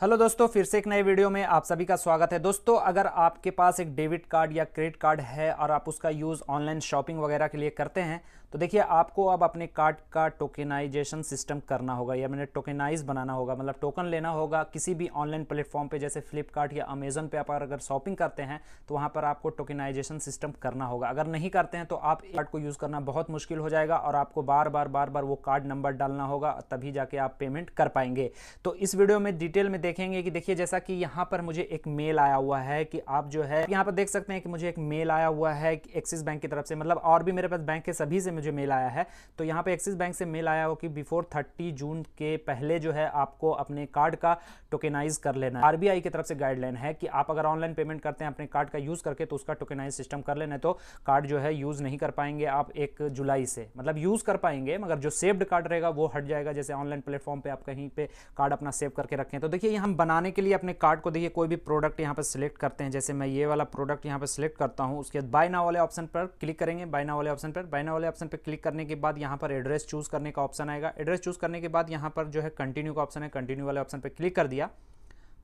Hello दोस्तों, फिर से एक नए वीडियो में आप सभी का स्वागत है। दोस्तों, अगर आपके पास एक डेबिट कार्ड या क्रेडिट कार्ड है और आप उसका यूज़ ऑनलाइन शॉपिंग वगैरह के लिए करते हैं तो देखिए, आपको अब अपने कार्ड का टोकेनाइजेशन सिस्टम करना होगा या मैंने टोकेनाइज बनाना होगा मतलब टोकन लेना होगा किसी भी ऑनलाइन प्लेटफॉर्म पे, जैसे फ्लिपकार्ट या अमेजन पे आप अगर शॉपिंग करते हैं तो वहाँ पर आपको टोकेनाइजेशन सिस्टम करना होगा। अगर नहीं करते हैं तो आप कार्ड को यूज़ करना बहुत मुश्किल हो जाएगा और आपको बार बार बार बार वो कार्ड नंबर डालना होगा, तभी जाके आप पेमेंट कर पाएँगे। तो इस वीडियो में डिटेल में देखेंगे कि देखिए, जैसा कि यहाँ पर मुझे एक मेल आया हुआ है कि आप जो है, यहाँ पर देख सकते हैं कि मुझे एक मेल आया हुआ है एक्सिस बैंक की तरफ़ से मतलब और भी मेरे पास बैंक के सभी से मुझे मेल आया है। तो यहाँ पे एक्सिस बैंक से मेल आया हो कि बिफोर थर्टी जून के पहले जो है आपको अपने कार्ड का टोकेनाइज कर लेना है। आरबीआई की तरफ़ से गाइडलाइन है कि आप अगर ऑनलाइन पेमेंट करते हैं अपने कार्ड का यूज़ करके तो उसका टोकेनाइज सिस्टम कर लेना तो कार्ड जो है यूज़ नहीं कर पाएँगे आप एक जुलाई से। मतलब यूज़ कर पाएँगे, मगर जो सेव्ड कार्ड रहेगा वो हट जाएगा। जैसे ऑनलाइन प्लेटफॉर्म पर आप कहीं पर कार्ड अपना सेव करके रखें तो देखिए हम बनाने के लिए अपने कार्ड को देखिए, कोई भी प्रोडक्ट यहाँ पर सिलेक्ट करते हैं। जैसे मैं ये वाला प्रोडक्ट यहाँ पर सिलेक्ट करता हूँ, उसके बाद बाय ना वाले ऑप्शन पर क्लिक करेंगे। बाय ना वाले ऑप्शन पर बाय ना वाले ऑप्शन पर क्लिक करने के बाद यहाँ पर एड्रेस चूज़ करने का ऑप्शन आएगा। एड्रेस चूज़ करने के बाद यहाँ पर जो है कंटिन्यू का ऑप्शन है कंटिन्यू वाले ऑप्शन पर क्लिक कर दिया।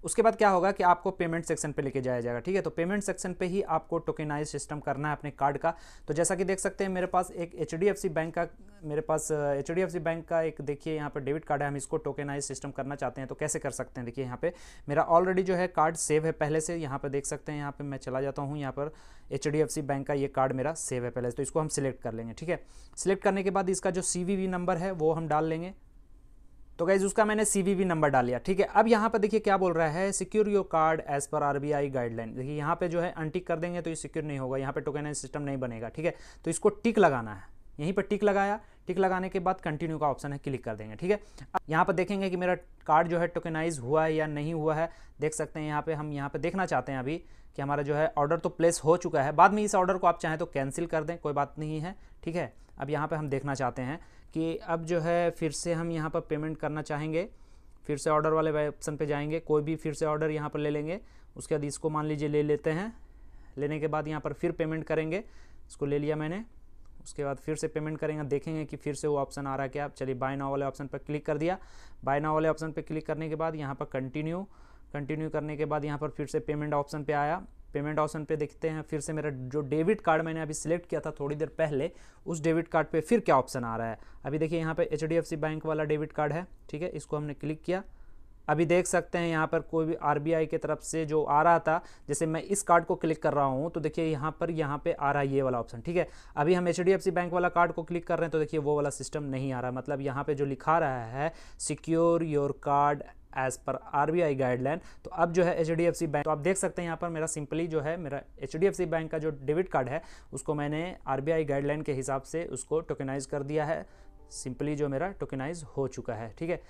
उसके बाद क्या होगा कि आपको पेमेंट सेक्शन पे लेके जाया जाएगा, ठीक है? तो पेमेंट सेक्शन पे ही आपको टोकेनाइज सिस्टम करना है अपने कार्ड का। तो जैसा कि देख सकते हैं, मेरे पास एक एचडीएफसी बैंक का, मेरे पास एचडीएफसी बैंक का एक देखिए, यहाँ पर डेबिट कार्ड है, हम इसको टोकेनाइज सिस्टम करना चाहते हैं तो कैसे कर सकते हैं? देखिए, यहाँ पे मेरा ऑलरेडी जो है कार्ड सेव है पहले से, यहाँ पर देख सकते हैं, यहाँ पर मैं चला जाता हूँ, यहाँ पर एचडीएफसी बैंक का ये कार्ड मेरा सेव है पहले से तो इसको हम सिलेक्ट कर लेंगे, ठीक है? सिलेक्ट करने के बाद इसका जो सीवीवी नंबर है, वो हम डाल लेंगे। तो गाइज़ उसका मैंने सी नंबर डाल लिया, ठीक है? अब यहाँ पर देखिए क्या बोल रहा है secure your card as per RBI guideline देखिए, यहाँ पे जो है अनटिक कर देंगे तो ये सिक्योर नहीं होगा, यहाँ पे टोकन सिस्टम नहीं बनेगा, ठीक है? तो इसको टिक लगाना है। यहीं पर टिक लगाया। टिक लगाने के बाद कंटिन्यू का ऑप्शन है क्लिक कर देंगे, ठीक है? यहाँ पर देखेंगे कि मेरा कार्ड जो है टोकेनाइज हुआ है या नहीं हुआ है। देख सकते हैं यहाँ पे, हम यहाँ पे देखना चाहते हैं अभी कि हमारा जो है ऑर्डर तो प्लेस हो चुका है। बाद में इस ऑर्डर को आप चाहें तो कैंसिल कर दें, कोई बात नहीं है, ठीक है? अब यहाँ पर हम देखना चाहते हैं कि अब जो है फिर से हम यहाँ पर पेमेंट करना चाहेंगे। फिर से ऑर्डर वाले ऑप्शन पे जाएँगे, कोई भी फिर से ऑर्डर यहाँ पर ले लेंगे। उसके बाद इसको मान लीजिए ले लेते हैं। लेने के बाद यहाँ पर फिर पेमेंट करेंगे। इसको ले लिया मैंने। उसके बाद फिर से पेमेंट करेंगे, देखेंगे कि फिर से वो ऑप्शन आ रहा है क्या। चलिए बाय नाव वाले ऑप्शन पर क्लिक कर दिया। बाय नाव वाले ऑप्शन पर क्लिक करने के बाद यहाँ पर कंटिन्यू कंटिन्यू करने के बाद यहाँ पर फिर से पेमेंट ऑप्शन पे आया। पेमेंट ऑप्शन पे देखते हैं, फिर से मेरा जो डेबिट कार्ड मैंने अभी सिलेक्ट किया था थोड़ी देर पहले, उस डेबिट कार्ड पे फिर क्या ऑप्शन आ रहा है। अभी देखिए यहाँ पे एच बैंक वाला डेबिट कार्ड है, ठीक है, इसको हमने क्लिक किया। अभी देख सकते हैं यहाँ पर कोई भी आरबीआई की तरफ़ से जो आ रहा था, जैसे मैं इस कार्ड को क्लिक कर रहा हूँ तो देखिए यहाँ पर, यहाँ पे आ रहा है ये वाला ऑप्शन, ठीक है? अभी हम एचडीएफसी बैंक वाला कार्ड को क्लिक कर रहे हैं तो देखिए वो वाला सिस्टम नहीं आ रहा मतलब यहाँ पे जो लिखा रहा है, secure your card as per RBI guideline तो अब जो है एचडीएफसी बैंक तो आप देख सकते हैं यहाँ पर मेरा सिंपली जो है, मेरा एचडीएफसी बैंक का जो डेबिट कार्ड है, उसको मैंने आरबीआई गाइडलाइन के हिसाब से उसको टोकेनाइज कर दिया है, सिंपली जो मेरा टोकेनाइज हो चुका है, ठीक है?